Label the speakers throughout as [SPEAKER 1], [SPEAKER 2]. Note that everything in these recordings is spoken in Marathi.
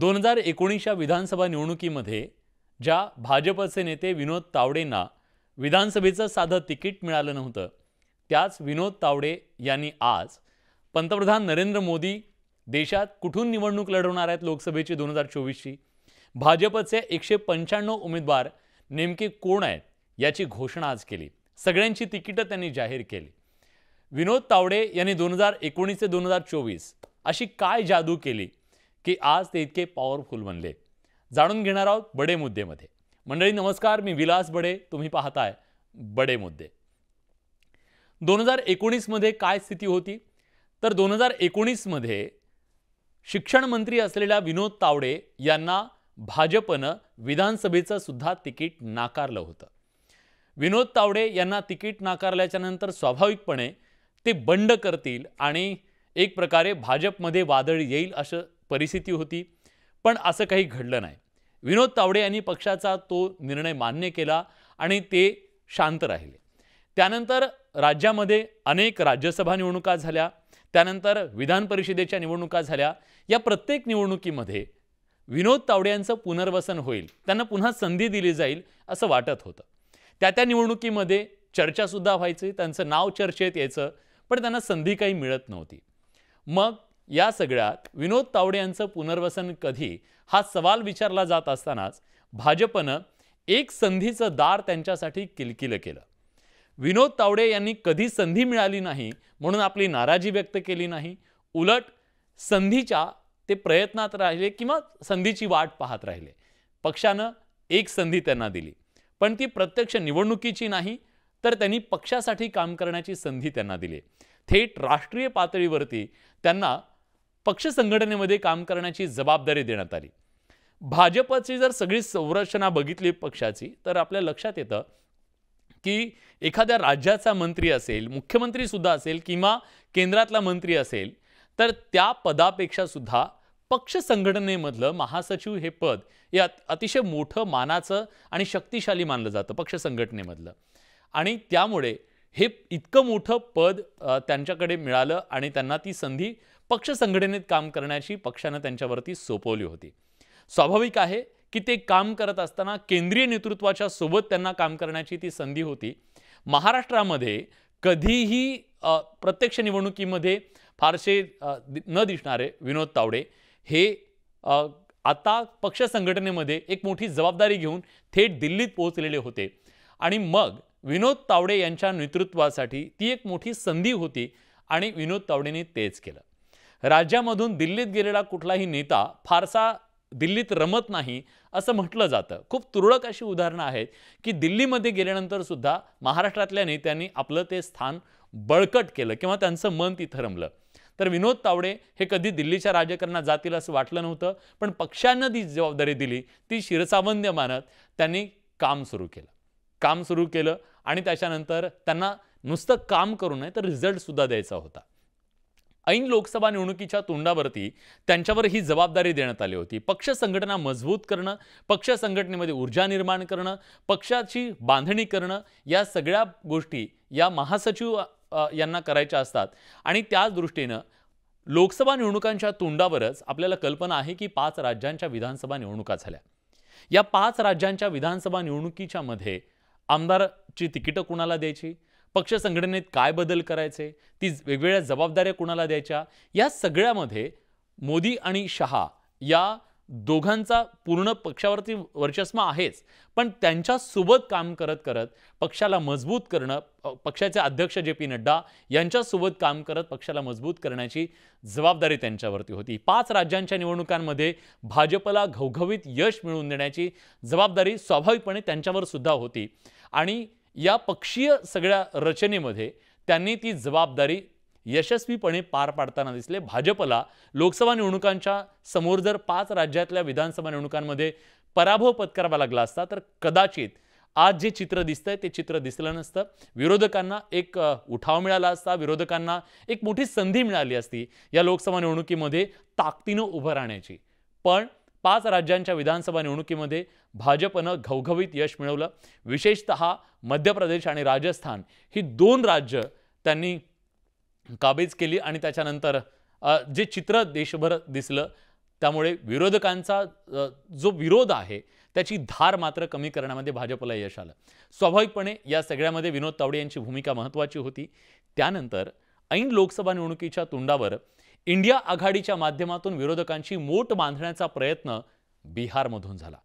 [SPEAKER 1] दोन हजार एकोणीसच्या विधानसभा निवडणुकीमध्ये ज्या भाजपचे नेते विनोद तावडेंना विधानसभेचं साधं तिकीट मिळालं नव्हतं त्याच विनोद तावडे यांनी आज पंतप्रधान नरेंद्र मोदी देशात कुठून निवडणूक लढवणार आहेत लोकसभेची दोन हजार चोवीसची? भाजपचे एकशे पंच्याण्णव उमेदवार नेमके कोण आहेत याची घोषणा आज केली. सगळ्यांची तिकीटं त्यांनी जाहीर केली. विनोद तावडे यांनी दोन हजार एकोणीस ते दोन हजार चोवीस अशी काय जादू केली? की आज ते इतके पॉवरफुल बनले. जाणून घेणार आहोत बडे मुद्देमध्ये. मंडळी नमस्कार. मी विलास बडे. तुम्ही पाहताय बडे मुद्दे. दोन हजार एकोणीसमध्ये काय स्थिती होती? तर दोन हजार एकोणीसमध्ये शिक्षण मंत्री असलेल्या विनोद तावडे यांना भाजपनं विधानसभेचं सुद्धा तिकीट नाकारलं होतं. विनोद तावडे यांना तिकीट नाकारल्याच्या नंतर स्वाभाविकपणे ते बंड करतील आणि एक प्रकारे भाजपमध्ये वादळ येईल असं परिस्थिती होती पण असं काही घडलं नाही. विनोद तावडे यांनी पक्षाचा तो निर्णय मान्य केला आणि ते शांत राहिले. त्यानंतर राज्यामध्ये अनेक राज्यसभा निवडणुका झाल्या त्यानंतर विधान परिषदेच्या निवडणुका झाल्या. या प्रत्येक निवडणुकीमध्ये विनोद तावडे यांचं पुनर्वसन होईल त्यांना पुन्हा संधी दिली जाईल असं वाटत होतं. त्या त्या निवडणुकीमध्ये चर्चासुद्धा व्हायची त्यांचं नाव चर्चेत यायचं पण त्यांना संधी काही मिळत नव्हती. मग या सगळ्यात विनोद तावडे यांचं पुनर्वसन कधी हा सवाल विचारला जात असतानाच भाजपनं एक संधीचं दार त्यांच्यासाठी किलकिलं केलं. विनोद तावडे यांनी कधी संधी मिळाली नाही म्हणून आपली नाराजी व्यक्त केली नाही. उलट संधीच्या ते प्रयत्नात राहिले किंवा संधीची वाट पाहत राहिले. पक्षानं एक संधी त्यांना दिली. पण ती प्रत्यक्ष निवडणुकीची नाही तर त्यांनी पक्षासाठी काम करण्याची संधी त्यांना दिली. थेट राष्ट्रीय पातळीवरती त्यांना पक्ष संघटनेमध्ये काम करण्याची जबाबदारी देण्यात आली. भाजपची जर सगळी संरचना बघितली पक्षाची तर आपल्या लक्षात येतं की एखाद्या राज्याचा मंत्री असेल मुख्यमंत्री सुद्धा असेल किंवा केंद्रातला मंत्री असेल तर त्या पदापेक्षा सुद्धा पक्ष संघटनेमधलं महासचिव हे पद हे अतिशय मोठं मानाचं आणि शक्तिशाली मानलं जातं पक्ष संघटनेमधलं. आणि त्यामुळे हे इतकं मोठं पद त्यांच्याकडे मिळालं आणि त्यांना ती संधी पक्ष संघटनेत काम करण्याची पक्षानं त्यांच्यावरती सोपवली होती. स्वाभाविक आहे की ते काम करत असताना केंद्रीय नेतृत्वाच्या सोबत त्यांना काम करण्याची ती संधी होती. महाराष्ट्रामध्ये कधीही प्रत्यक्ष निवडणुकीमध्ये फारसे न दिसणारे विनोद तावडे हे आता पक्ष संघटनेमध्ये एक मोठी जबाबदारी घेऊन थेट दिल्लीत पोहोचलेले होते. आणि मग विनोद तावडे यांच्या नेतृत्वासाठी ती एक मोठी संधी होती आणि विनोद तावडेने तेच केलं. राज्यामधून दिल्लीत गेलेला कुठलाही नेता फारसा दिल्लीत रमत नाही असं म्हटलं जातं. खूप तुरळक अशी उदाहरणं आहेत की दिल्लीमध्ये गेल्यानंतर सुद्धा महाराष्ट्रातल्या नेत्यांनी आपलं ते स्थान बळकट केलं किंवा त्यांचं मन तिथं रमलं. तर विनोद तावडे हे कधी दिल्लीच्या राजकारणात जातील असं वाटलं नव्हतं पण पक्षानं ती जबाबदारी दिली ती शिरसावंद्य मानत त्यांनी काम सुरू केलं. काम सुरू केलं आणि त्याच्यानंतर त्यांना नुसतं काम करू नये तर रिझल्टसुद्धा द्यायचा होता. ऐन लोकसभा निवडणुकीच्या तोंडावरती त्यांच्यावर ही जबाबदारी देण्यात आली होती. पक्ष संघटना मजबूत करणं पक्ष संघटनेमध्ये ऊर्जा निर्माण करणं पक्षाची बांधणी करणं या सगळ्या गोष्टी या महासचिव यांना करायच्या असतात. आणि त्याच दृष्टीनं लोकसभा निवडणुकांच्या तोंडावरच आपल्याला कल्पना आहे की पाच राज्यांच्या विधानसभा निवडणुका झाल्या. या पाच राज्यांच्या विधानसभा निवडणुकीच्या मध्ये आमदारची तिकीटं कुणाला द्यायची? पक्ष संघटनेत काय बदल करायचे ती वेगवेगळ्या जबाबदाऱ्या कुणाला द्यायच्या या सगळ्यामध्ये मोदी आणि शहा या दोघांचा पूर्ण पक्षावरती वर्चस्व आहेच. पण त्यांच्यासोबत काम करत करत पक्षाला मजबूत करणं पक्षाचे अध्यक्ष जे पी नड्डा यांच्यासोबत काम करत पक्षाला मजबूत करण्याची जबाबदारी त्यांच्यावरती होती. पाच राज्यांच्या निवडणुकांमध्ये भाजपला घवघवीत यश मिळवून देण्याची जबाबदारी स्वाभाविकपणे त्यांच्यावर सुद्धा होती. आणि या पक्षीय सगळ्या रचनेमध्ये त्यांनी ती जबाबदारी यशस्वीपणे पार पाडताना दिसले. भाजपला लोकसभा निवडणुकांच्या समोर जर पाच राज्यातल्या विधानसभा निवडणुकांमध्ये पराभव पत्करावा लागला असता तर कदाचित आज जे चित्र दिसतंय ते चित्र दिसलं नसतं. विरोधकांना एक उठाव मिळाला असता विरोधकांना एक मोठी संधी मिळाली असती या लोकसभा निवडणुकीमध्ये ताकदीनं उभं राहण्याची. पण पाच राज्यांच्या विधानसभा निवडणुकीमध्ये भाजपनं घवघवीत यश मिळवलं. विशेषत मध्य प्रदेश आणि राजस्थान ही दोन राज्य त्यांनी काबीज केली आणि त्याच्यानंतर जे चित्र देशभर दिसलं त्यामुळे विरोधकांचा जो विरोध आहे त्याची धार मात्र कमी करण्यामध्ये भाजपला यश आलं. स्वाभाविकपणे या सगळ्यामध्ये विनोद तावडे यांची भूमिका महत्त्वाची होती. त्यानंतर ऐन लोकसभा निवडणुकीच्या तोंडावर इंडिया आघाडीच्या माध्यमातून विरोधकांची मोट बांधण्याचा प्रयत्न बिहारमधून झाला.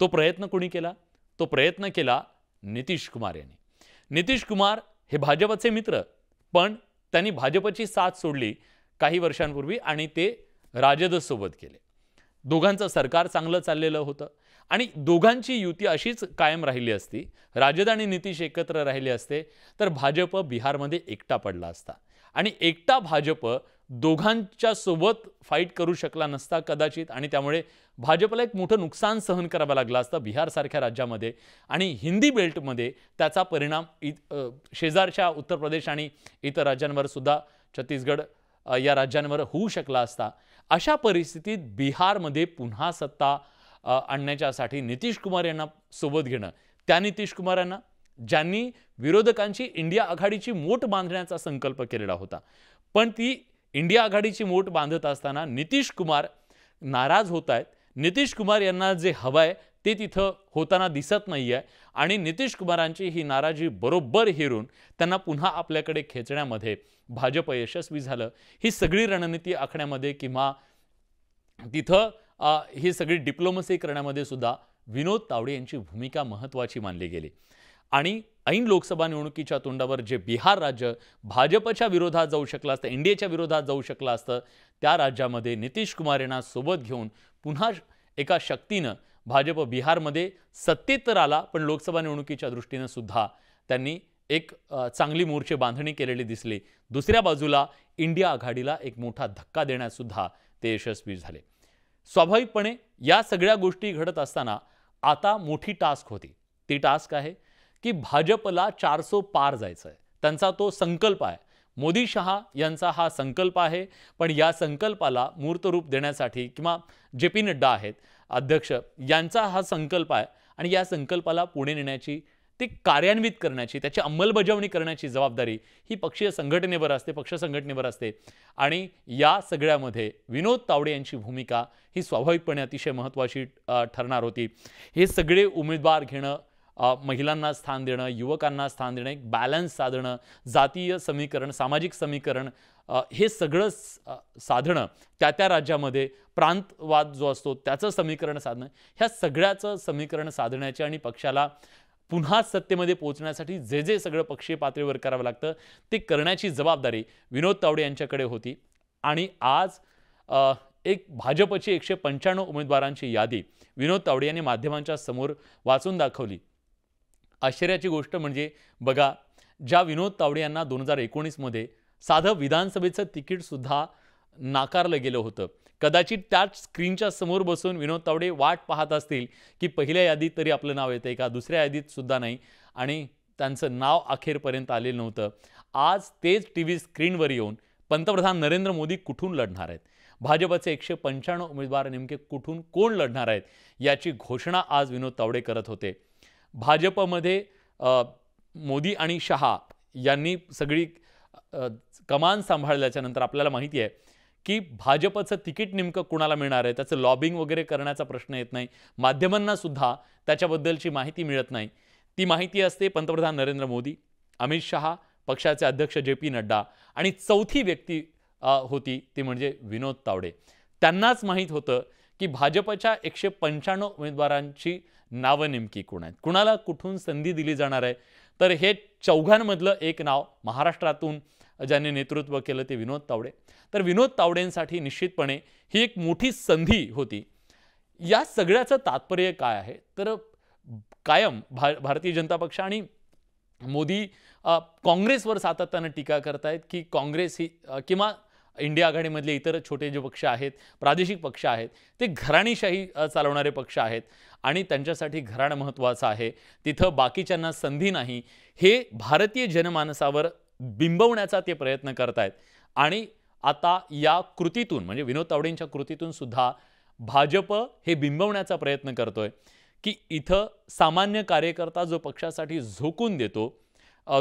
[SPEAKER 1] तो प्रयत्न कोणी केला? तो प्रयत्न केला नितीश कुमार यांनी. नितीश कुमार हे भाजपचे मित्र पण त्यांनी भाजपची साथ सोडली काही वर्षांपूर्वी आणि ते राजदसोबत गेले. दोघांचं सरकार चांगलं चाललेलं होतं आणि दोघांची युती अशीच कायम राहिली असती. राजद आणि नितीश एकत्र राहिले असते तर भाजप बिहारमध्ये एकटा पडला असता. आणि एकटा भाजप दोघांच्या सोबत फाईट करू शकला नसता कदाचित आणि त्यामुळे भाजपला एक मोठं नुकसान सहन करावं लागलं असतं बिहारसारख्या राज्यामध्ये. आणि हिंदी बेल्टमध्ये त्याचा परिणाम इ शेजारच्या उत्तर प्रदेश आणि इतर राज्यांवर सुद्धा छत्तीसगड या राज्यांवर होऊ शकला असता. अशा परिस्थितीत बिहारमध्ये पुन्हा सत्ता आणण्याच्यासाठी नितीश कुमार यांना सोबत घेणं. त्या नितीश कुमारांना ज्यांनी विरोधकांची इंडिया आघाडीची मोठ बांधण्याचा संकल्प केलेला होता. पण ती इंडिया आघाडीची मोठ बांधत असताना नितीश कुमार नाराज होत आहेत नितीश कुमार यांना जे हवं आहे ते तिथं होताना दिसत नाही आहे आणि नितीश कुमारांची ही नाराजी बरोबर हेरून त्यांना पुन्हा आपल्याकडे खेचण्यामध्ये भाजप यशस्वी झालं. ही सगळी रणनीती आखण्यामध्ये किंवा तिथं ही सगळी डिप्लोमसी करण्यामध्ये सुद्धा विनोद तावडे यांची भूमिका महत्त्वाची मानली गेली. आणि ऐन लोकसभा निवडणुकीच्या तोंडावर जे बिहार राज्य भाजपच्या विरोधात जाऊ शकलं असतं एनडीएच्या विरोधात जाऊ शकलं असतं त्या राज्यामध्ये नितीश कुमार यांना सोबत घेऊन पुन्हा एका शक्तीनं भाजप बिहारमध्ये सत्तेत तर आला पण लोकसभा निवडणुकीच्या दृष्टीनं सुद्धा त्यांनी एक चांगली मोर्चे बांधणी केलेली दिसली. दुसऱ्या बाजूला इंडिया आघाडीला एक मोठा धक्का देण्यात सुद्धा ते यशस्वी झाले. स्वाभाविकपणे या सगळ्या गोष्टी घडत असताना आता मोठी टास्क होती. ती टास्क आहे की भाजपला चारसो पार जायचं आहे त्यांचा तो संकल्प आहे. मोदी शहा यांचा हा संकल्प आहे. पण या संकल्पाला मूर्तरूप देण्यासाठी किंवा जे पी नड्डा आहेत अध्यक्ष यांचा हा संकल्प आहे. आणि या संकल्पाला पुढे नेण्याची ते कार्यान्वित करण्याची त्याची अंमलबजावणी करण्याची जबाबदारी ही पक्षीय संघटनेवर असते पक्ष संघटनेवर असते. आणि या सगळ्यामध्ये विनोद तावडे यांची भूमिका ही स्वाभाविकपणे अतिशय महत्त्वाची ठरणार होती. हे सगळे उमेदवार घेणं महिलांना स्थान देणं युवकांना स्थान देणं एक बॅलन्स साधणं जातीय समीकरण सामाजिक समीकरण हे सगळं साधणं त्या त्या राज्यामध्ये प्रांतवाद जो असतो त्याचं समीकरण साधणं. ह्या सगळ्याचं समीकरण साधण्याचे आणि पक्षाला पुन्हा सत्तेमध्ये पोहोचण्यासाठी जे जे सगळं पक्षीय पातळीवर करावं लागतं ते करण्याची जबाबदारी विनोद तावडे यांच्याकडे होती. आणि आज एक भाजपची एकशे पंच्याण्णव उमेदवारांची यादी विनोद तावडे यांनी माध्यमांच्या समोर वाचून दाखवली. आश्चर्याची गोष्ट म्हणजे बघा ज्या विनोद तावडे यांना दोन हजार एकोणीसमध्ये साधं विधानसभेचं तिकीटसुद्धा नाकारलं गेलं होतं. कदाचित त्याच स्क्रीनच्या समोर बसून विनोद तावडे वाट पाहत असतील की पहिल्या यादीत तरी आपलं नाव येतं का दुसऱ्या यादीतसुद्धा नाही आणि त्यांचं नाव अखेरपर्यंत आलेलं नव्हतं. आज तेच टी व्ही स्क्रीनवर येऊन पंतप्रधान नरेंद्र मोदी कुठून लढणार आहेत? भाजपचे एकशे पंच्याण्णव उमेदवार नेमके कुठून कोण लढणार आहेत? याची घोषणा आज विनोद तावडे करत होते. भाजपमध्ये मोदी आणि शहा यांनी सगळी कमान सांभाळल्याच्या नंतर आपल्याला माहिती आहे की भाजपचं तिकीट नेमकं कुणाला मिळणार आहे? त्याचं लॉबिंग वगैरे करण्याचा प्रश्न येत नाही. माध्यमांना सुद्धा त्याच्याबद्दलची माहिती मिळत नाही. ती माहिती असते पंतप्रधान नरेंद्र मोदी अमित शहा पक्षाचे अध्यक्ष जे पी नड्डा आणि चौथी व्यक्ती होती ती म्हणजे विनोद तावडे. त्यांनाच माहीत होतं की भाजपच्या एकशे पंच्याण्णव उमेदवारांची नावं नेमकी कोण आहेत? कुणाला कुठून संधी दिली जाणार आहे? तर हे चौघांमधलं एक नाव महाराष्ट्रातून ज्यांनी नेतृत्व केलं ते विनोद तावडे. तर विनोद तावडेंसाठी निश्चितपणे ही एक मोठी संधी होती. या सगळ्याचं तात्पर्य काय आहे? तर कायम भा भारतीय जनता पक्ष आणि मोदी काँग्रेसवर सातत्यानं टीका करतायत की काँग्रेस ही किंवा इंडिया आघाडीमधले इतर छोटे जे पक्ष आहेत प्रादेशिक पक्ष आहेत ते घराणीशाही चालवणारे पक्ष आहेत आणि त्यांच्यासाठी घराणं महत्त्वाचं आहे. तिथं बाकीच्यांना संधी नाही. हे भारतीय जनमानसावर बिंबवण्याचा ते प्रयत्न करत आहेत आणि आता या कृतीतून म्हणजे विनोद तावडेंच्या कृतीतून सुद्धा भाजप हे बिंबवण्याचा प्रयत्न करतोय की इथं सामान्य कार्यकर्ता जो पक्षासाठी झोकून देतो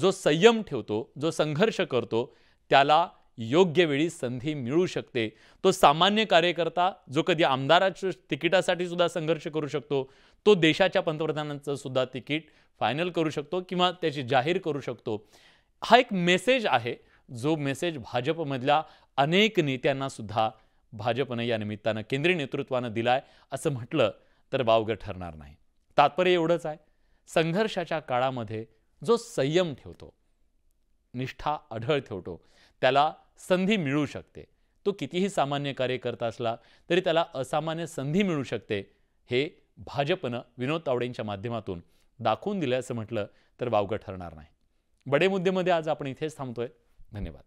[SPEAKER 1] जो संयम ठेवतो जो संघर्ष करतो त्याला योग्य वेळी संधी मिळू शकते. तो सामान्य कार्यकर्ता जो कधी आमदाराच्या तिकिटासाठी सुद्धा संघर्ष करू शकतो तो देशाच्या पंतप्रधानांचं सुद्धा तिकीट फायनल करू शकतो किंवा त्याची जाहीर करू शकतो. हा एक मेसेज आहे जो मेसेज भाजपमधल्या अनेक नेत्यांना सुद्धा भाजपनं या निमित्तानं केंद्रीय नेतृत्वानं दिलाय असं म्हटलं तर वावगं ठरणार नाही. तात्पर्य एवढंच आहे संघर्षाच्या काळामध्ये जो संयम ठेवतो निष्ठा अढळ ठेवतो. त्याला संधी मिळू शकते. तो कितीही सामान्य कार्य करत असला तरी त्याला असामान्य संधी मिळू शकते हे भाजपनं विनोद तावडेंच्या माध्यमातून दाखवून दिलं असं म्हटलं तर वावगं ठरणार नाही. बडे मुद्देमध्ये आज आपण इथेच थांबतोय. धन्यवाद.